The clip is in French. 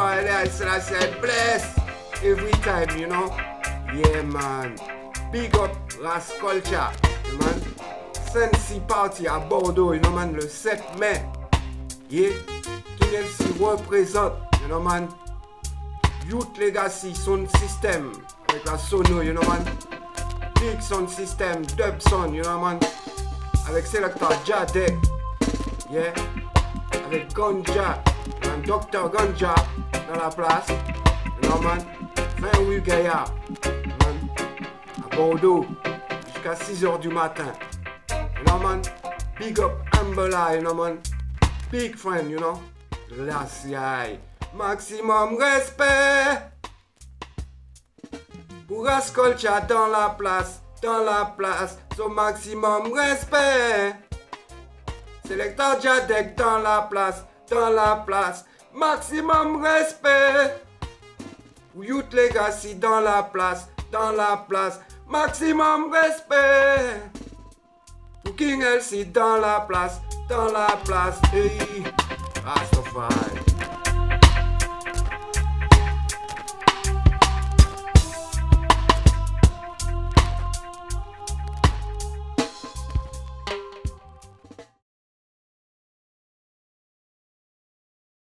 I say bless every time, you know? Yeah, man. Big up Ras Culture, you man. Sensi Party à Bordeaux, you know, man, le 7 mai. Yeah? King LC représente, you know, man? Youth Legacy, son système avec la sono, you know, man? Big Sound System, Dub Sound, you know, man? Avec Selector Jadek, yeah? Avec Ganja, Dr. Ganja dans la place, you know, man. 28 gaillards, man. À Bordeaux, jusqu'à 6h du matin. You know, man. Big up Ambela, you know, man. Big friend, you know? La CI. Maximum respect. Pour Ascolcha dans la place, dans la place, son maximum respect. Selector Jadek dans la place, dans la place, maximum respect. Youth Legacy dans la place, dans la place, maximum respect. King LC dans la place, dans la place, hey, Rastafari.